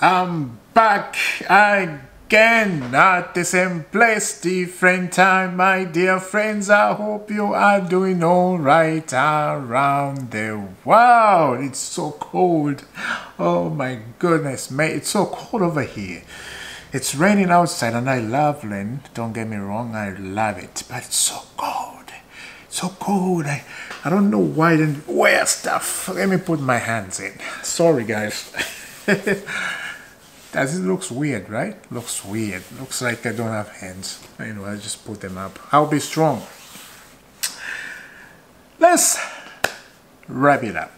I'm back again at the same place, different time, my dear friends. I hope you are doing all right around the world. It's so cold. Oh my goodness, mate, it's so cold over here. It's raining outside and I love rain. Don't get me wrong, I love it, but it's so cold. So cold. I, I don't know why I didn't wear stuff. Let me put my hands in. Sorry, guys. It looks weird, right? Looks weird. Looks like I don't have hands. Anyway, I just put them up. I'll be strong. Let's wrap it up.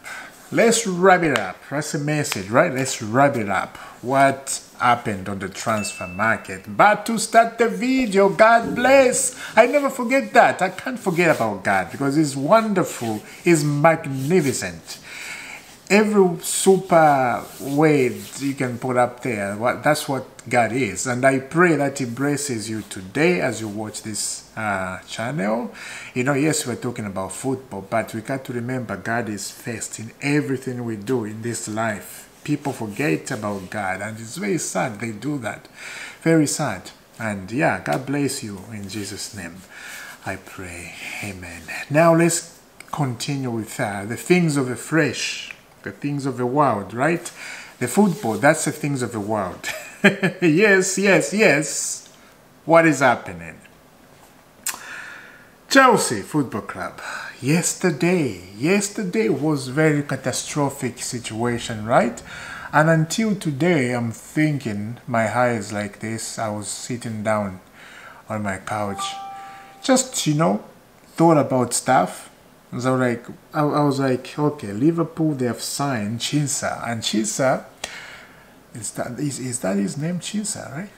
Let's wrap it up. That's a message, right? Let's wrap it up. What happened on the transfer market? But to start the video, God bless. I never forget that. I can't forget about God because He's wonderful. He's magnificent every super weight you can put up there that's what god is. And i pray that he blesses you today as you watch this uh, channel. You know yes we're talking about football but we got to remember god is first in everything we do in this life. People forget about god and it's very sad they do that. Very sad. And yeah god bless you in jesus name. I pray. Amen. Now let's continue with uh, the things of the flesh the things of the world, right? The football, that's the things of the world. yes, yes, yes. What is happening? Chelsea Football Club. Yesterday, yesterday was very catastrophic situation, right? And until today, I'm thinking my eyes like this. I was sitting down on my couch, just you know, thought about stuff so like I, I was like, okay, Liverpool they have signed Chinsa and Chinsa is that is, is that his name Chinsa, right?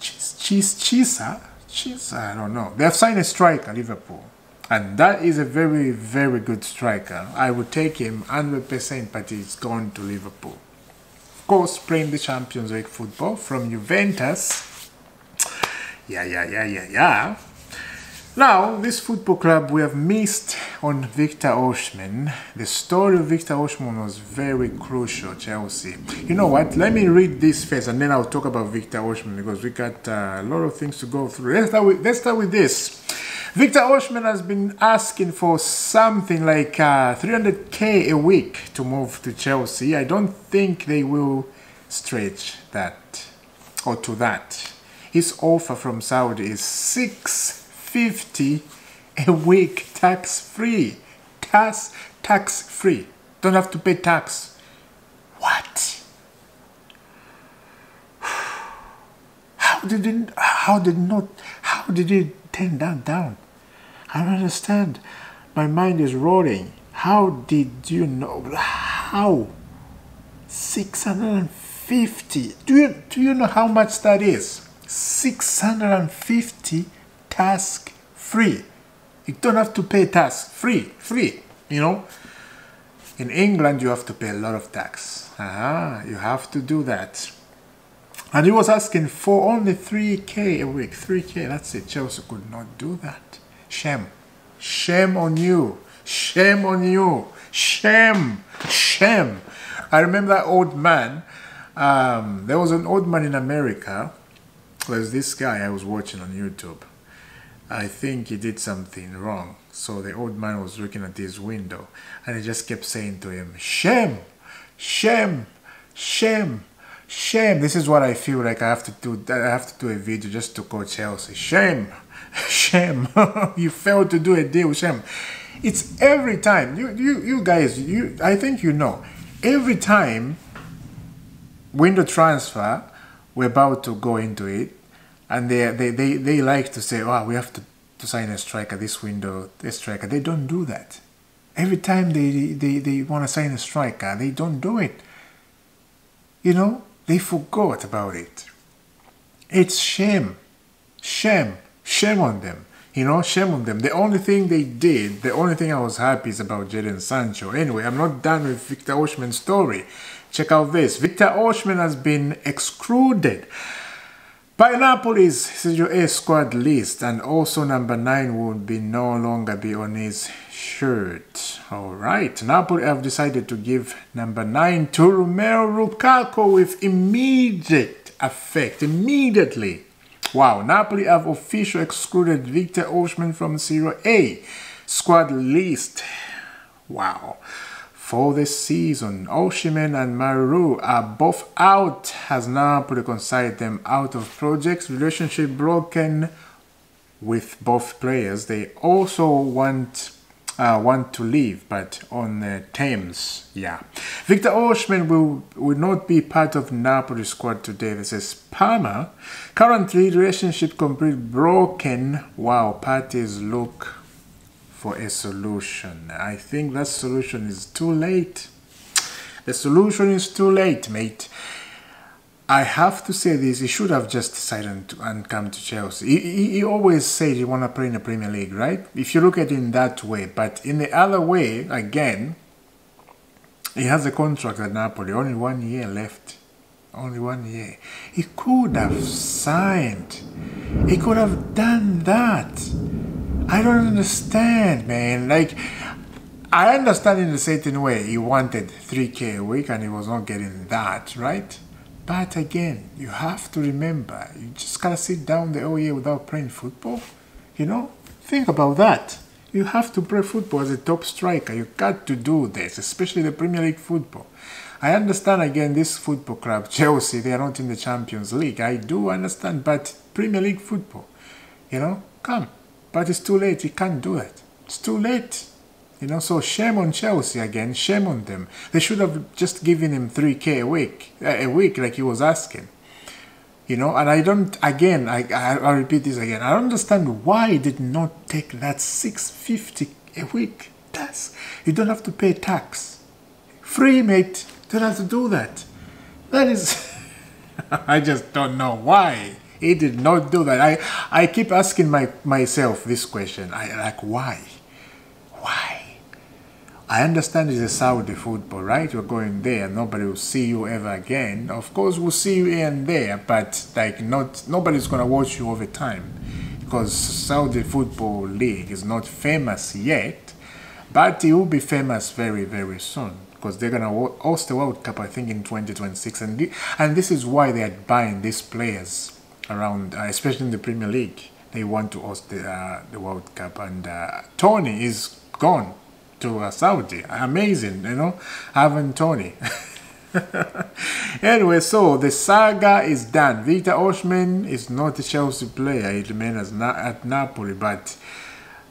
Chis Chis Chisa? Chisa, I don't know. They have signed a striker, Liverpool. And that is a very, very good striker. I would take him 100%, but he's gone to Liverpool. Of course, playing the Champions League football from Juventus. Yeah, yeah, yeah, yeah, yeah. Now, this football club, we have missed on Victor Osimhen. The story of Victor Osimhen was very crucial, Chelsea. You know what? Let me read this first and then I'll talk about Victor Osimhen because we got uh, a lot of things to go through. Let's start with, let's start with this. Victor Osimhen has been asking for something like uh, 300k a week to move to Chelsea. I don't think they will stretch that or to that. His offer from Saudi is six 50 a week tax free. Tax tax free. Don't have to pay tax. What? How did it how did not how did it turn that down? I don't understand. My mind is rolling. How did you know how? 650. Do you do you know how much that is? 650 task free. You don't have to pay tax. Free, free, you know. In England, you have to pay a lot of tax. Ah, you have to do that. And he was asking for only 3k a week. 3k, that's it. Chelsea could not do that. Shame. Shame on you. Shame on you. Shame. Shame. I remember that old man. Um, there was an old man in America. There's this guy I was watching on YouTube I think he did something wrong. So the old man was looking at his window and he just kept saying to him, Shame, shame, shame, shame. This is what I feel like I have to do. I have to do a video just to call Chelsea. Shame, shame. you failed to do a deal, shame. It's every time. You, you, you guys, you. I think you know. Every time window transfer, we're about to go into it and they, they, they, they like to say, oh, we have to, to sign a striker this window, this striker. They don't do that. Every time they, they, they want to sign a striker, they don't do it. You know, they forgot about it. It's shame. Shame. Shame on them. You know, shame on them. The only thing they did, the only thing I was happy is about Jadon Sancho. Anyway, I'm not done with Victor Osimhen's story. Check out this. Victor Osimhen has been excluded by Napoli's Serie A squad list and also number 9 would be no longer be on his shirt. Alright, Napoli have decided to give number 9 to Romelu Lukaku with immediate effect, immediately. Wow, Napoli have officially excluded Victor Osimhen from Serie A squad list. Wow for this season. Osimhen and Maru are both out has now reconciled them out of projects. Relationship broken with both players. They also want uh, want to leave, but on the Thames, yeah. Victor Osimhen will, will not be part of Napoli squad today. This is Parma. Currently, relationship complete broken. Wow, parties look for a solution. I think that solution is too late. The solution is too late, mate. I have to say this, he should have just decided and come to Chelsea. He, he, he always said he want to play in the Premier League, right? If you look at it in that way. But in the other way, again, he has a contract at Napoli, only one year left. Only one year. He could have signed. He could have done that. I don't understand, man. Like, I understand in a certain way he wanted 3k a week and he was not getting that, right? But again, you have to remember, you just gotta sit down the whole year without playing football. You know? Think about that. You have to play football as a top striker. You got to do this, especially the Premier League football. I understand again this football club, Chelsea, they are not in the Champions League. I do understand, but Premier League football, you know, come. But it's too late. He can't do it. It's too late. You know, so shame on Chelsea again. Shame on them. They should have just given him 3k a week, a week like he was asking. You know, and I don't, again, I, I, I'll repeat this again. I don't understand why he did not take that 650 a week. That's, you don't have to pay tax. Free, mate. You don't have to do that. That is, I just don't know why. He did not do that. I, I keep asking my, myself this question. I like why? Why? I understand it's a Saudi football, right? You're going there, nobody will see you ever again. Of course, we'll see you here and there, but like not nobody's gonna watch you over time because Saudi football league is not famous yet, but it will be famous very very soon because they're gonna host the World Cup I think in 2026, and and this is why they are buying these players around, uh, especially in the Premier League. They want to host the, uh, the World Cup, and uh, Toney is gone to Saudi. Amazing, you know, having Toney. anyway, so the saga is done. Victor Osimhen is not a Chelsea player. He remains na at Napoli, but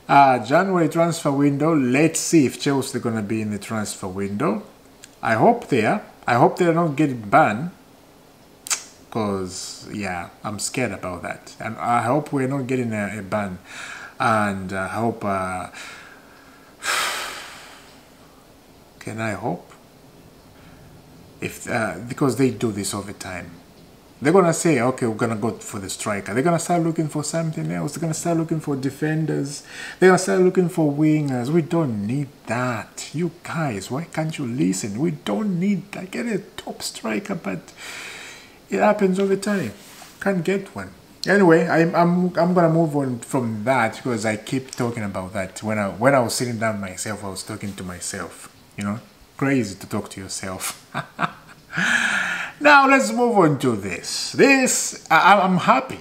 uh, January transfer window. Let's see if Chelsea are gonna be in the transfer window. I hope they are. I hope they're not getting banned because yeah i'm scared about that. And i hope we're not getting a, a ban. And i hope uh, can i hope? If uh, because they do this all the time. They're gonna say okay we're gonna go for the striker. They're gonna start looking for something else. They're gonna start looking for defenders. They're gonna start looking for wingers. We don't need that. You guys why can't you listen? We don't need that. Get a top striker but it happens all the time. Can't get one. Anyway, I'm I'm I'm gonna move on from that because I keep talking about that. When I when I was sitting down myself, I was talking to myself. You know, crazy to talk to yourself. now let's move on to this. This I, I'm happy.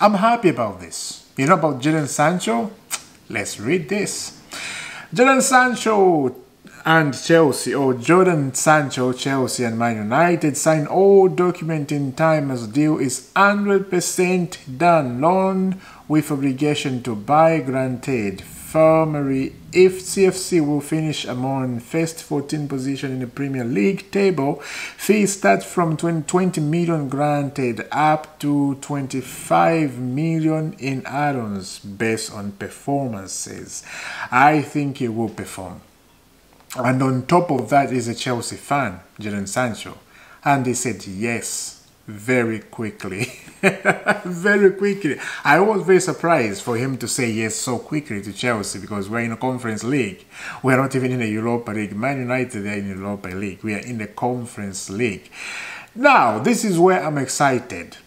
I'm happy about this. You know about Jadon Sancho? Let's read this. Jadon Sancho and Chelsea or Jordan Sancho, Chelsea and Man United sign all document in time as deal is 100% done. Loan with obligation to buy granted. Infirmary if CFC will finish among first 14 position in the Premier League table, fees start from 20 million granted up to 25 million in add-ons based on performances. I think he will perform. And on top of that is a Chelsea fan, Jadon Sancho. And he said yes very quickly. very quickly. I was very surprised for him to say yes so quickly to Chelsea because we're in a conference league. We're not even in a Europa League. Man United are in the Europa League. We are in the conference league. Now, this is where I'm excited.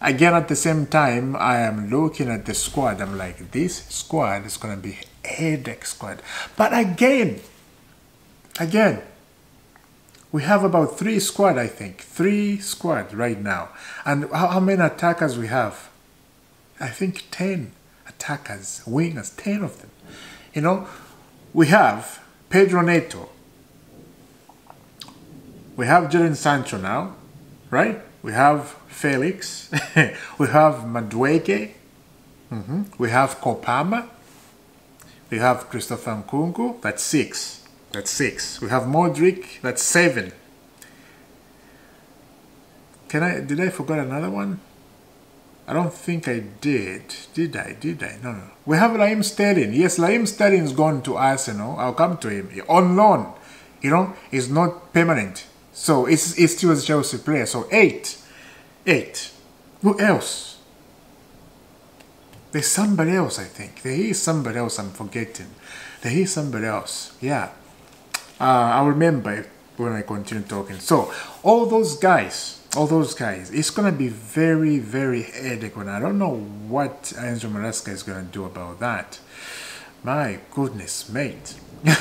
again at the same time I am looking at the squad I'm like this squad is gonna be headache squad but again again we have about three squad I think. Three squad right now. And how, many attackers we have? I think 10 attackers wingers 10 of them. You know we have Pedro Neto. We have Jadon Sancho now right? We have Felix, we have Madueke, mm -hmm. we have Kopama, we have Christopher Nkunku, that's six. That's six. We have Mudryk, that's seven. Can I, did I forget another one? I don't think I did. Did I? Did I? No, no. We have Raheem Sterling. Yes, Raheem Sterling's gone to Arsenal. I'll come to him. On loan. You know, he's not permanent. So it's, it's still a Chelsea player. So eight. Eight. Who else? There's somebody else, I think. There is somebody else I'm forgetting. There is somebody else. Yeah. Uh, I'll remember when I continue talking. So, all those guys, all those guys, it's going to be very, very headache. And I don't know what Enzo Maresca is going to do about that. My goodness, mate.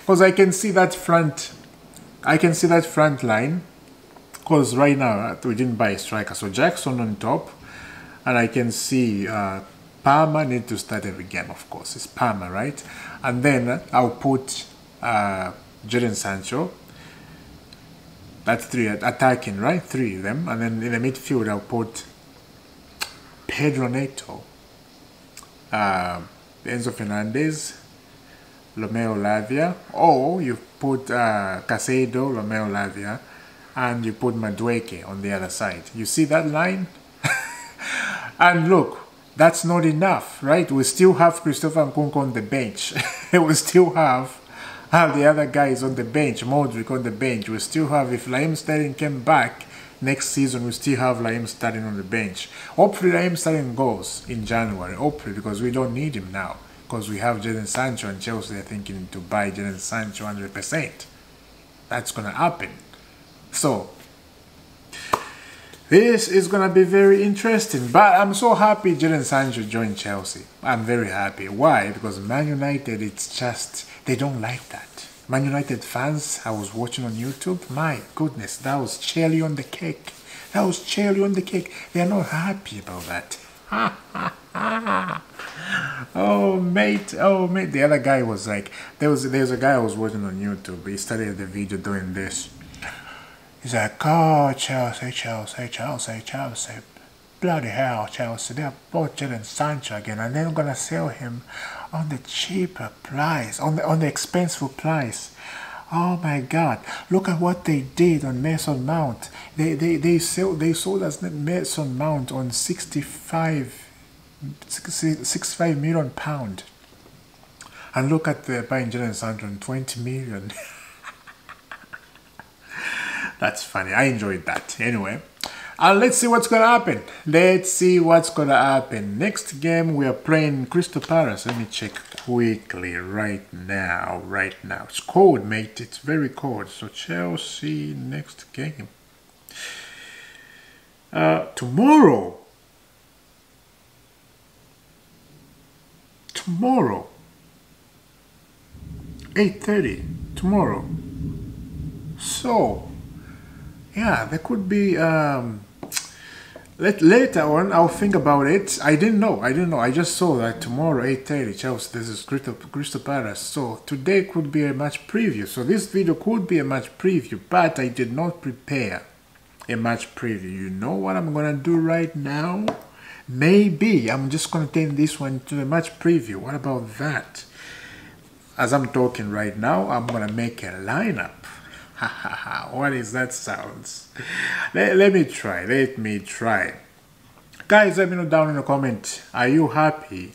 Because I can see that front, I can see that front line because right now we didn't buy a striker. So Jackson on top, and I can see uh, Palmer need to start every game, of course. It's Palmer, right? And then I'll put uh, Jadon Sancho. That's three attacking, right? Three of them. And then in the midfield, I'll put Pedro Neto, uh, Enzo Fernandez, Romeo Lavia, or you put uh, Caicedo, Romeo Lavia, and you put Madueke on the other side. You see that line? and look, that's not enough, right? We still have Christopher Nkunku on the bench. we still have, have the other guys on the bench, Mudryk on the bench. We still have, if Raheem Sterling came back next season, we still have Raheem Sterling on the bench. Hopefully Raheem Sterling goes in January, hopefully, because we don't need him now. Because we have Jadon Sancho and Chelsea are thinking to buy Jadon Sancho 100%. That's going to happen. So, this is going to be very interesting. But I'm so happy Jadon Sancho joined Chelsea. I'm very happy. Why? Because Man United, it's just, they don't like that. Man United fans, I was watching on YouTube. My goodness, that was cherry on the cake. That was cherry on the cake. They're not happy about that. oh mate, oh mate. The other guy was like, there was there's a guy I was watching on YouTube. He started the video doing this. He's like, oh, Chelsea, Chelsea, Chelsea, Chelsea. Bloody hell, Chelsea. They're bought Jadon Sancho again and they're going to sell him on the cheaper price, on the, on the expensive price. Oh my God! Look at what they did on Mason Mount. They they they sold they sold us Mason Mount on 65, 65 million pound. And look at the buying Jadon Sancho on 20 million. That's funny. I enjoyed that. Anyway, uh, let's see what's going to happen. Let's see what's going to happen. Next game, we are playing Crystal Palace. Let me check quickly right now. Right now. It's cold, mate. It's very cold. So Chelsea next game. Uh, tomorrow. Tomorrow. 8.30. Tomorrow. So, yeah, there could be. Um, let, later on, I'll think about it. I didn't know. I didn't know. I just saw that tomorrow, 8.30, Chelsea, this is Crystal, Crystal Palace. So today could be a match preview. So this video could be a match preview, but I did not prepare a match preview. You know what I'm going to do right now? Maybe I'm just going to turn this one to a match preview. What about that? As I'm talking right now, I'm going to make a lineup what is that sounds? Let, let me try. Let me try. Guys, let me know down in the comment. Are you happy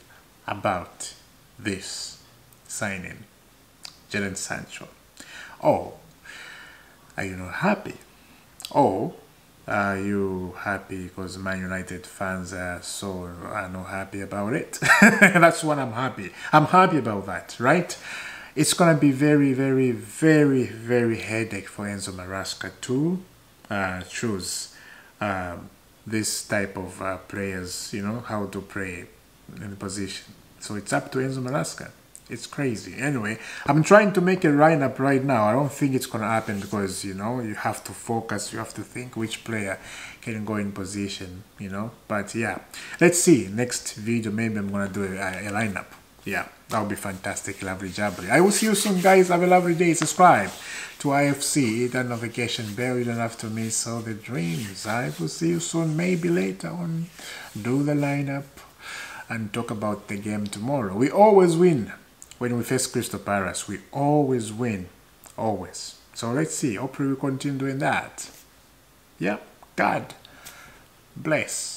about this signing? Jadon Sancho. Oh, are you not happy? Oh, are you happy because Man United fans are so are not happy about it? That's what I'm happy. I'm happy about that, right? It's going to be very, very, very, very headache for Enzo Maresca to uh, choose um, this type of uh, players, you know, how to play in position. So it's up to Enzo Maresca. It's crazy. Anyway, I'm trying to make a lineup right now. I don't think it's gonna happen because you know you have to focus. You have to think which player can go in position. You know. But yeah, let's see. Next video, maybe I'm gonna do a, a lineup. Yeah, that would be fantastic. Lovely jubbly. I will see you soon, guys. Have a lovely day. Subscribe to IFC. Hit that notification bell. You don't have to miss all the dreams. I will see you soon. Maybe later on. Do the lineup and talk about the game tomorrow. We always win when we face Crystal Palace. We always win. Always. So let's see. Hopefully we continue doing that. Yeah. God bless.